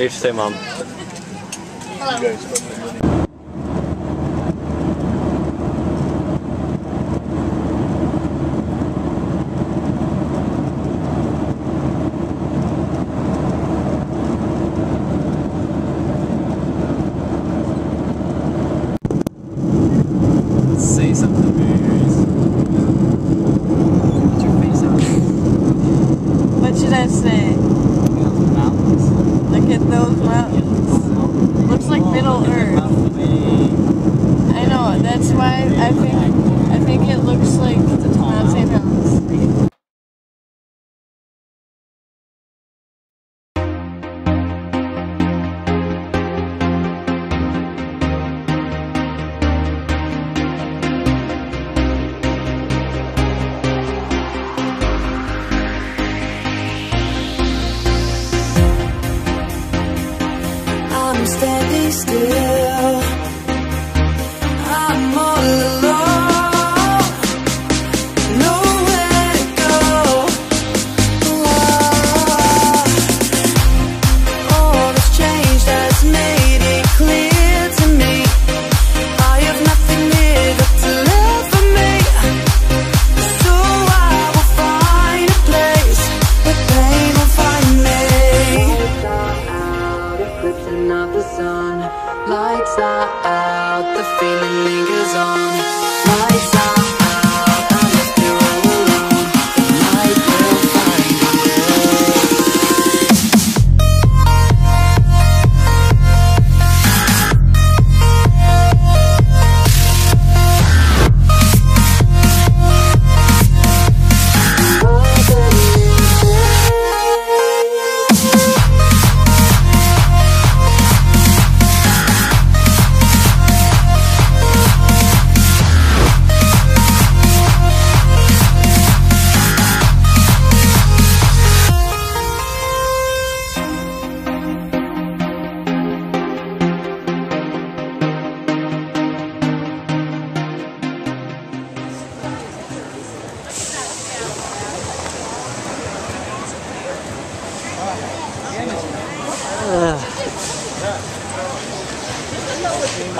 do you say, Mom? Say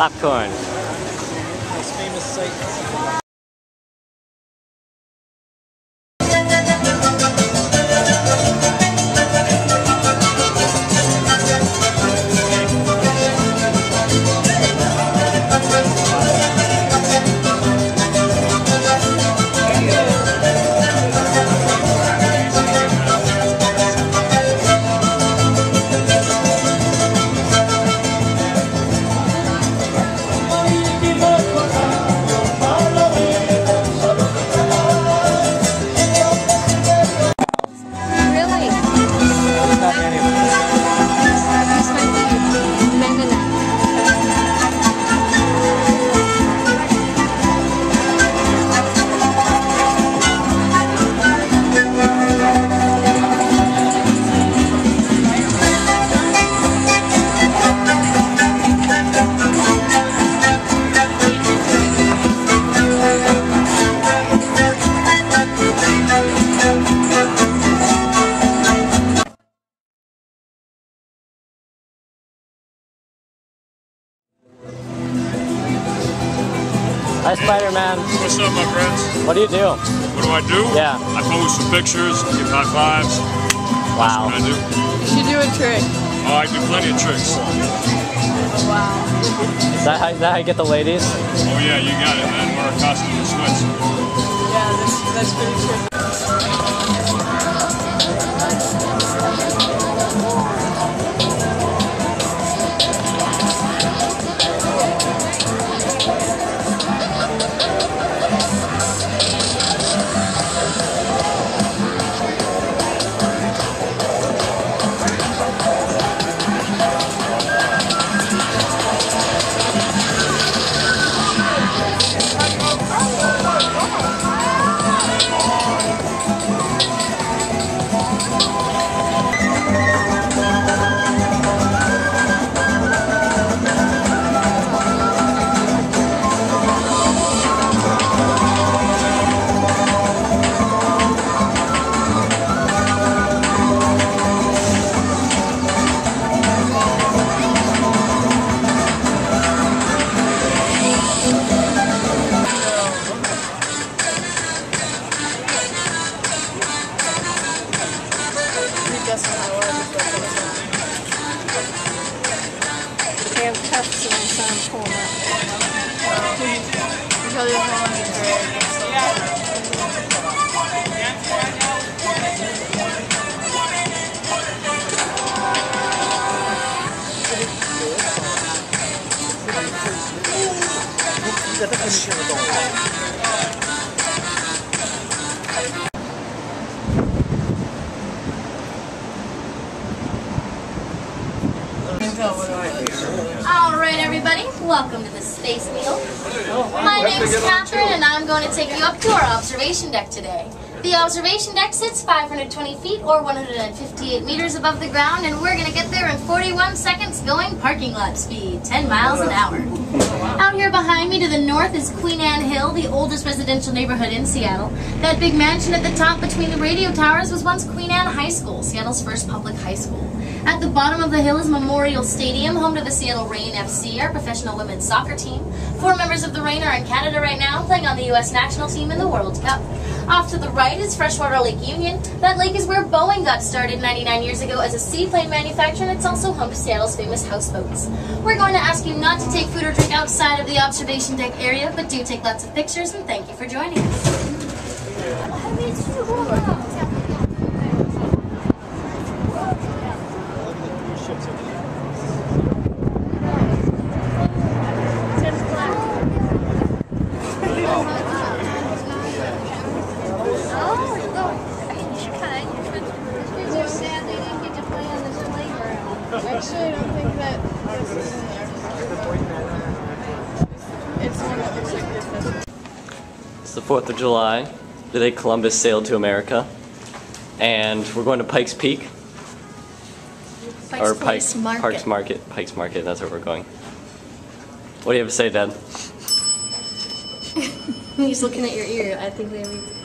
Popcorn. Most famous. Spider-Man. What's up, my friends? What do you do? What do I do? Yeah. I pose some pictures, give high fives. Wow. What I do? You should do a trick. Oh, I do plenty of tricks. Wow. Is that how, is that how you get the ladies? Oh yeah, you got it, man. Wear a costume and sweats. Yeah, that's that's pretty tricky. 520 feet or 158 meters above the ground, and we're to get there in 41 seconds going parking lot speed, 10 miles an hour. Out here behind me to the north is Queen Anne Hill, the oldest residential neighborhood in Seattle. That big mansion at the top between the radio towers was once Queen Anne High School, Seattle's first public high school. At the bottom of the hill is Memorial Stadium, home to the Seattle Reign FC, our professional women's soccer team. Four members of the Reign are in Canada right now, playing on the U.S. national team in the World Cup. Off to the right is Freshwater Lake Union. That lake is where Boeing got started 99 years ago as a seaplane manufacturer, and it's also home to Seattle's famous houseboats. We're going to ask you not to take food or drink outside of the observation deck area, but do take lots of pictures, and thank you for joining us. Actually, I don't think that this is in there. It's the one that looks like this. It's the 4th of July, the day Columbus sailed to America. And we're going to Pikes Peak. or Place Market. Parks Market. Pikes Market, that's where we're going. What do you have to say, Dad? He's looking at your ear. I think maybe.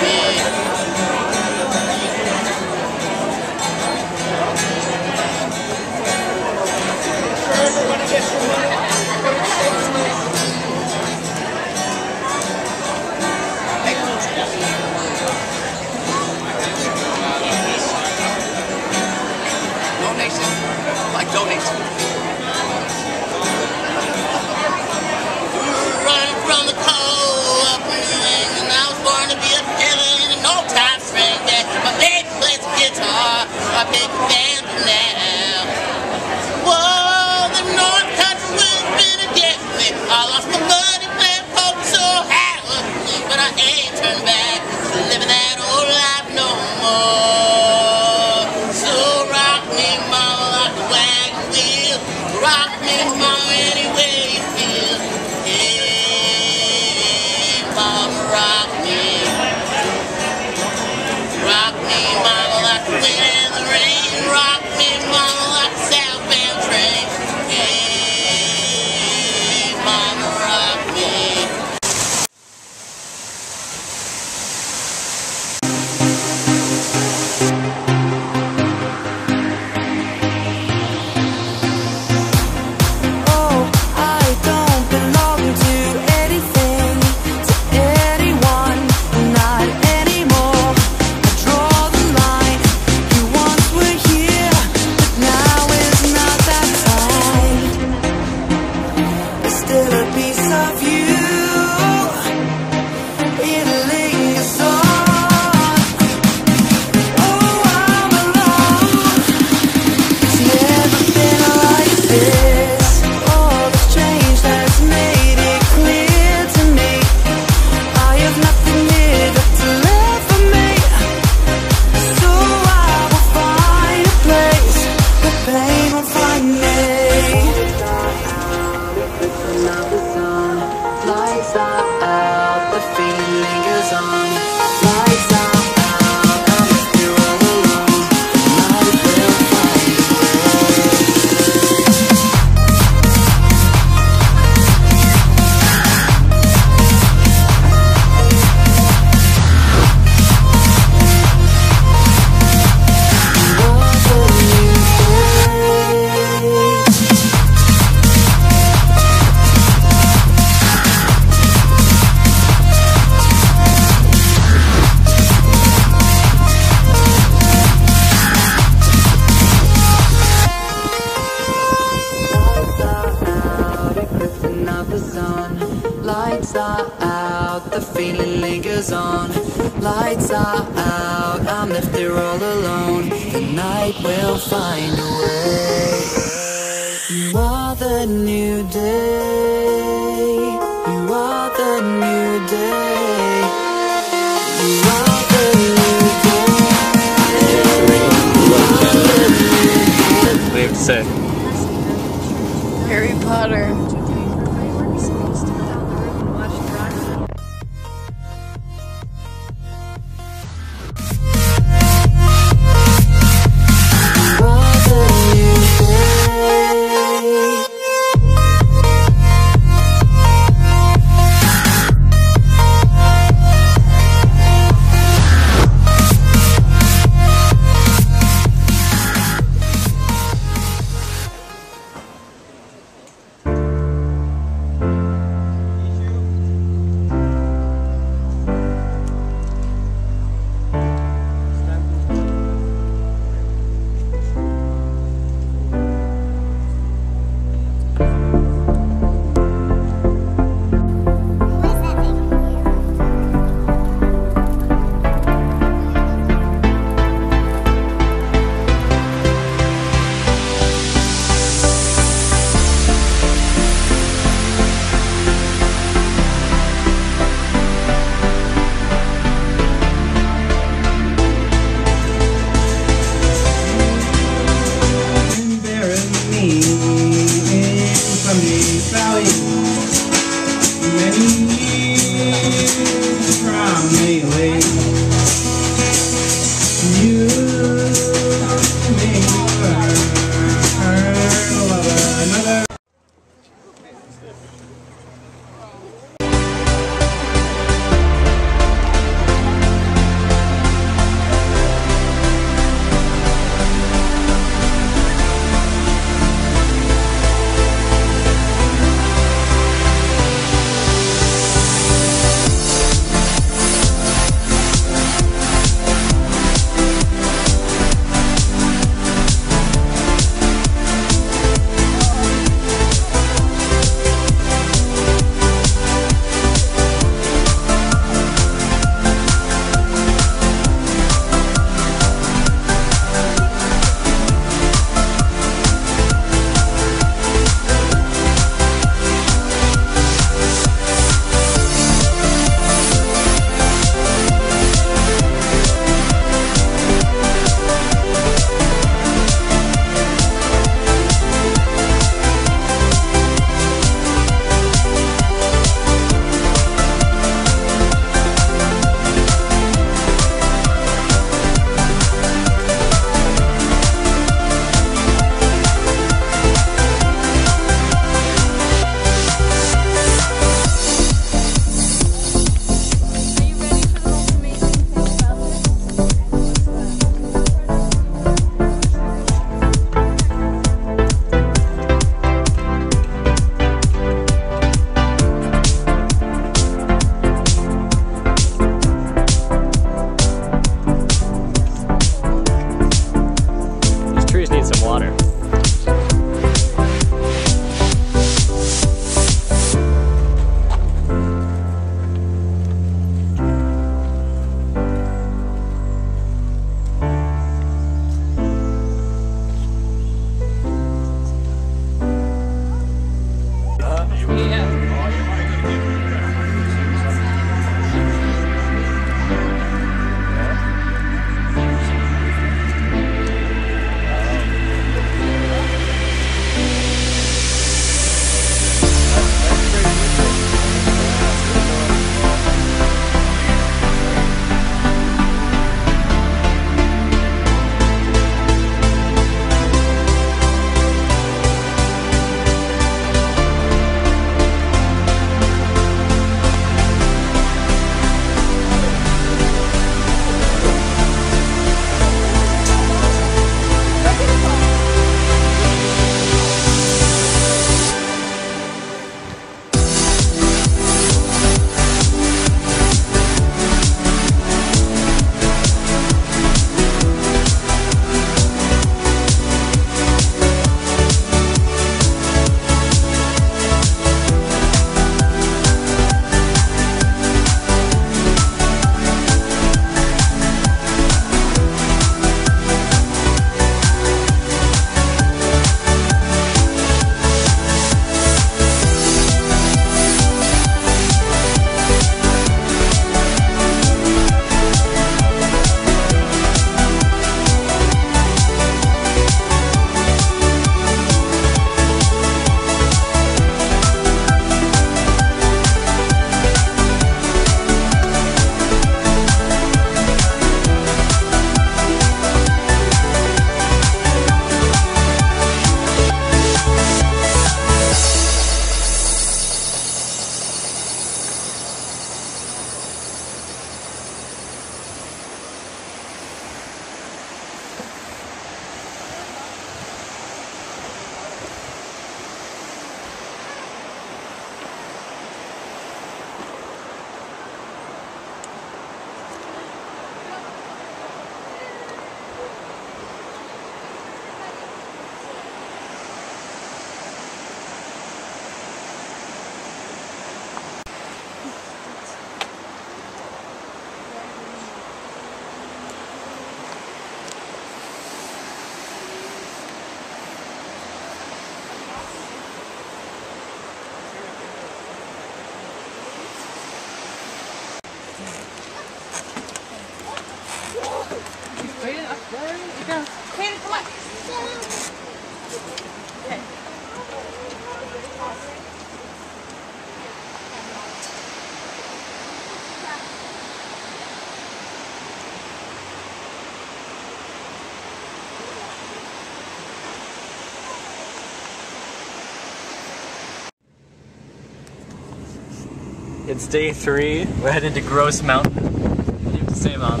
It's day three. We're headed to Grouse Mountain. What do you have to say, Mom?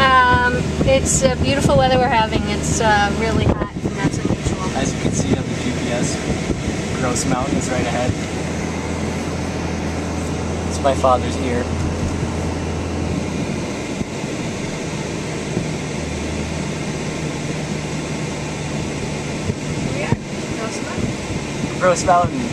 Um, it's uh, beautiful weather we're having. It's uh, really hot, and that's unusual. As you can see on the GPS, Grouse Mountain is right ahead. It's my father's ear. Grouse Mountain. think?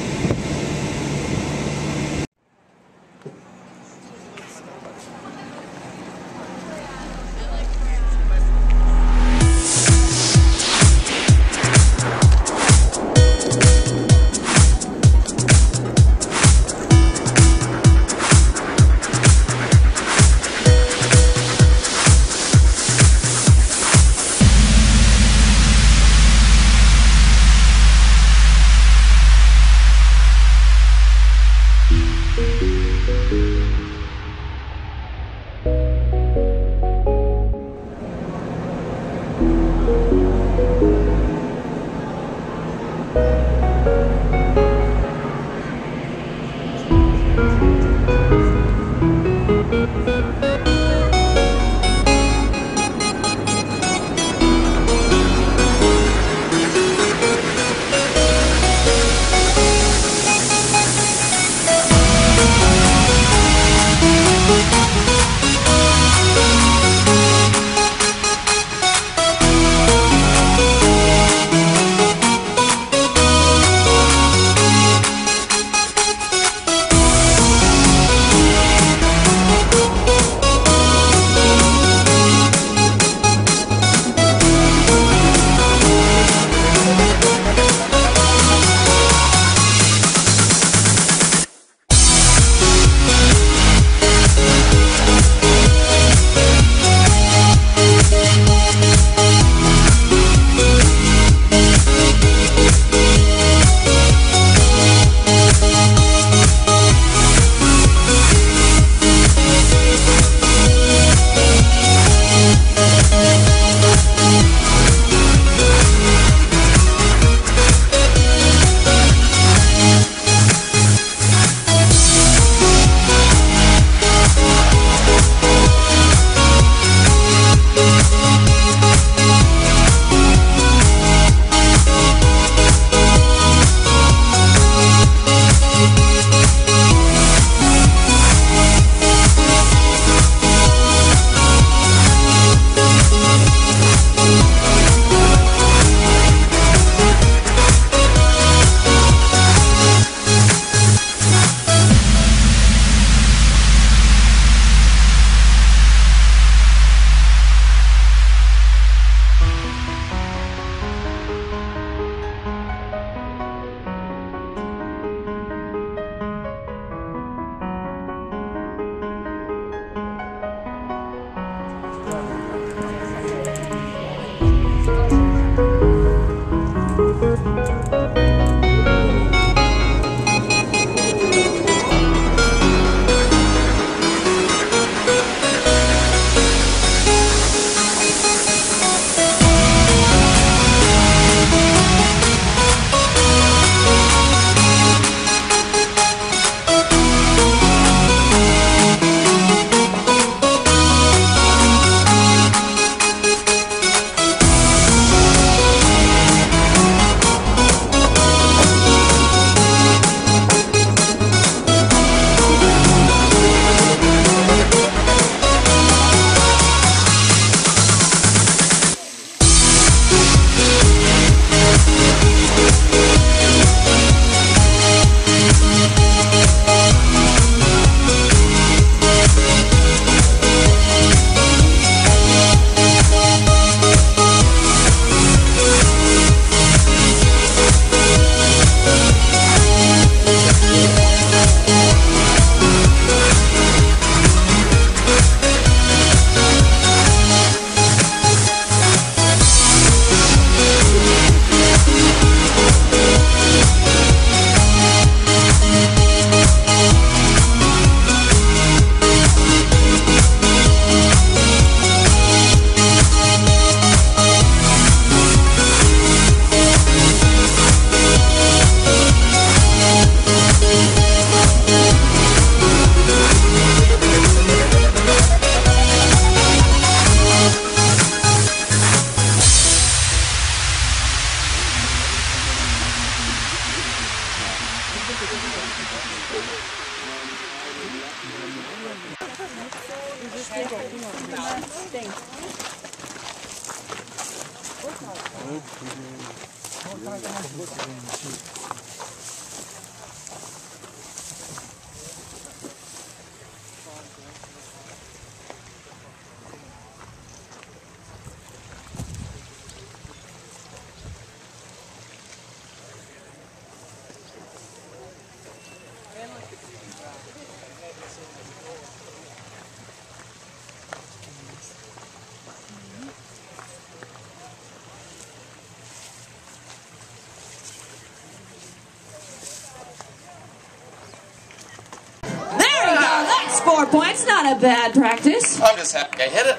Points. Not a bad practice. I'm just happy I hit it.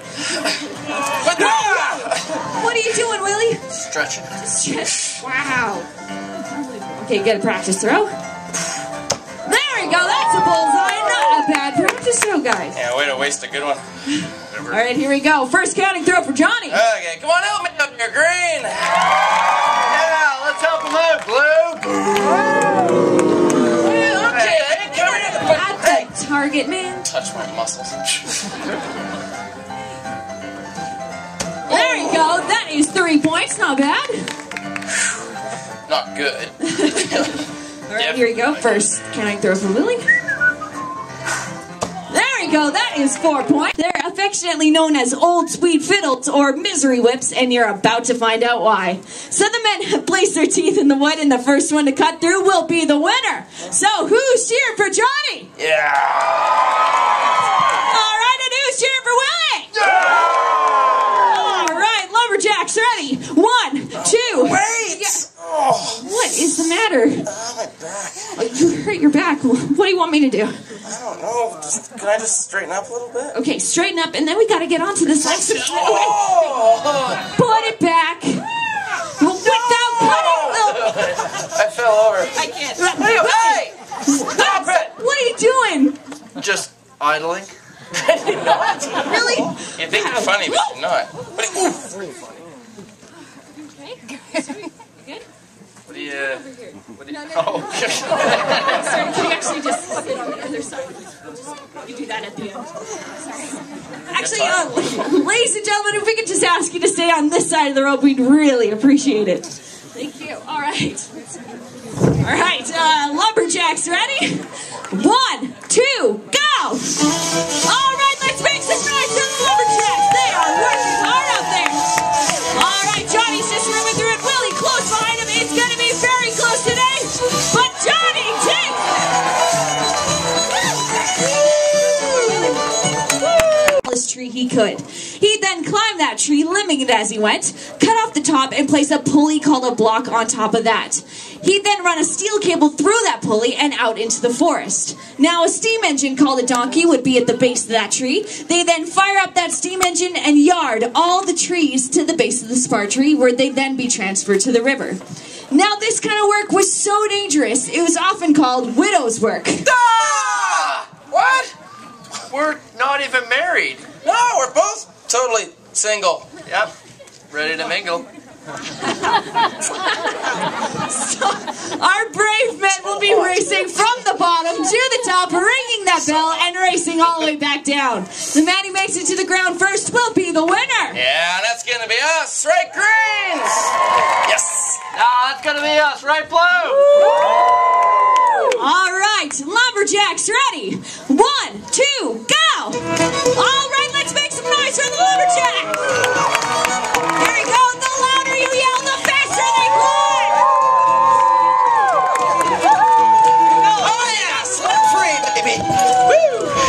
But no! What are you doing, Willie? Stretching. Stretch. Wow. Okay, get a practice throw. There we go. That's a bullseye. Not a bad practice throw, guys. Yeah, way to waste a good one. All right, here we go. First counting throw for Johnny. Okay, come on, help me up here, Green. Yeah, let's help him out, Blue. Target, man. Touch my muscles. There you go. That is three points. Not bad. Not good. All right, here we go. First can I throw for Willie. Go. That is four points. They're affectionately known as old sweet fiddles or misery whips, and you're about to find out why. So the men have placed their teeth in the wood, and the first one to cut through will be the winner. So who's cheering for Johnny? Yeah. All right, and who's cheering for Willie? Yeah! All right, lumberjacks, ready? One, two. Wait. Yeah. Oh. What is the matter? Oh, my back. Oh, You hurt your back. What do you want me to do? I don't know. Just, can I just straighten up a little bit? Okay, straighten up, and then we gotta get onto the saxophone. Oh! Put it back. Well, Without cutting the. I fell over. I can't. Hey! Stop it! What are you doing? Just idling. Really? You think you're funny, but you're not. What do you, Good. What do you, what do you, oh. Sorry, can you actually just put it on the other side? You do that at the end. Sorry. Actually, uh, ladies and gentlemen, if we could just ask you to stay on this side of the rope, we'd really appreciate it. Thank you. All right. All right, uh, lumberjacks, ready? One, two, go! All right, let's make some noise for the lumberjacks. They are working hard out there. All right, Johnny's just ripping through could. He then climbed that tree, limbing it as he went, cut off the top, and placed a pulley called a block on top of that. He'd then run a steel cable through that pulley and out into the forest. Now, a steam engine called a donkey would be at the base of that tree. They then fire up that steam engine and yard all the trees to the base of the spar tree, where they'd then be transferred to the river. Now, this kind of work was so dangerous, it was often called widow's work. Ah! What? We're not even married. No, we're both totally single. Yep. Ready to mingle. so, Our brave men will be racing from the bottom to the top, ringing that bell and racing all the way back down. The man who makes it to the ground first will be the winner. Yeah, that's gonna be us, right, Greens? Yes. No, that's gonna be us, right, Blue? All right, lumberjacks, ready? One, two, go! All right, let's make some noise for the lumberjacks. Here we go. The louder you yell, the faster they climb. Oh yeah, slip free, baby. Woo!